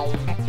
Bye.